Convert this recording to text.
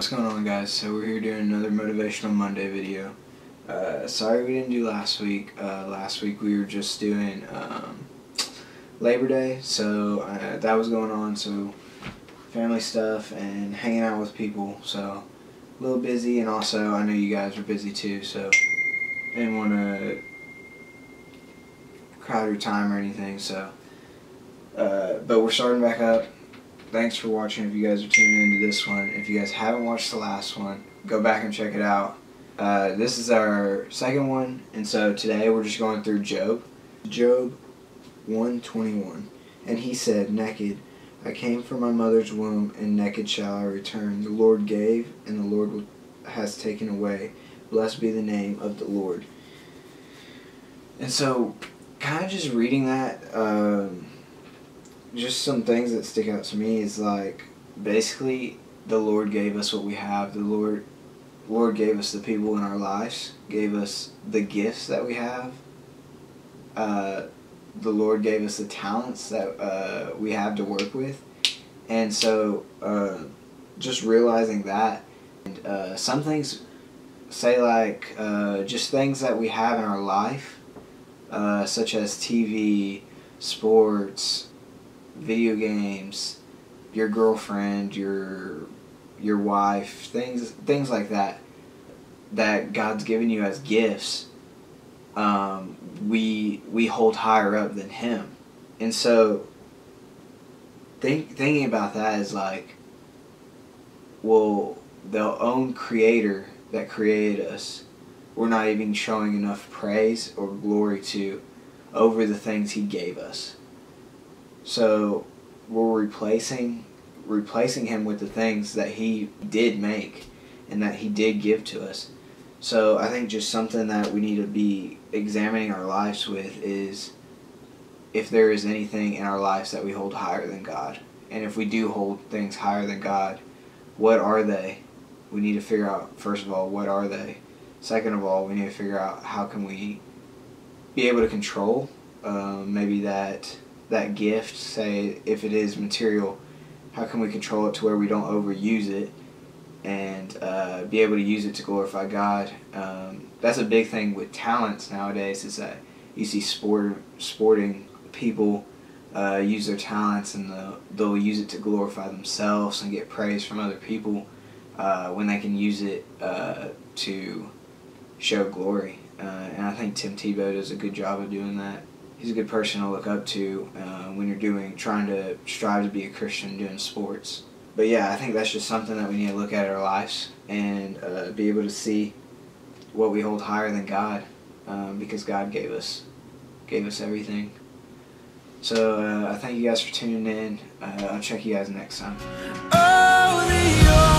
What's going on guys? So we're here doing another Motivational Monday video. Uh, sorry we didn't do last week. Uh, last week we were just doing um, Labor Day, so uh, that was going on, so family stuff and hanging out with people, so a little busy, and also I know you guys were busy too, so didn't want to crowd your time or anything, so uh, but we're starting back up thanks for watching if you guys are tuning into this one. If you guys haven't watched the last one, go back and check it out. Uh, this is our second one, and so today we're just going through Job. Job 121. And he said, Naked I came from my mother's womb, and naked shall I return. The Lord gave, and the Lord has taken away. Blessed be the name of the Lord. And so, kind of just reading that, um, just some things that stick out to me is like basically the Lord gave us what we have. The Lord Lord gave us the people in our lives, gave us the gifts that we have. Uh, the Lord gave us the talents that uh, we have to work with. And so uh, just realizing that and uh, some things say like uh, just things that we have in our life uh, such as TV, sports, video games, your girlfriend, your your wife, things things like that that God's given you as gifts, um, we we hold higher up than Him, and so think, thinking about that is like, well, the own Creator that created us, we're not even showing enough praise or glory to over the things He gave us. So we're replacing replacing him with the things that he did make and that he did give to us. So I think just something that we need to be examining our lives with is if there is anything in our lives that we hold higher than God. And if we do hold things higher than God, what are they? We need to figure out, first of all, what are they? Second of all, we need to figure out how can we be able to control um, maybe that that gift, say if it is material, how can we control it to where we don't overuse it and uh, be able to use it to glorify God? Um, that's a big thing with talents nowadays is that you see sport sporting people uh, use their talents and the, they'll use it to glorify themselves and get praise from other people uh, when they can use it uh, to show glory. Uh, and I think Tim Tebow does a good job of doing that he's a good person to look up to uh, when you're doing trying to strive to be a Christian doing sports. But yeah, I think that's just something that we need to look at in our lives and uh, be able to see what we hold higher than God, um, because God gave us gave us everything. So uh, I thank you guys for tuning in. Uh, I'll check you guys next time. Oh,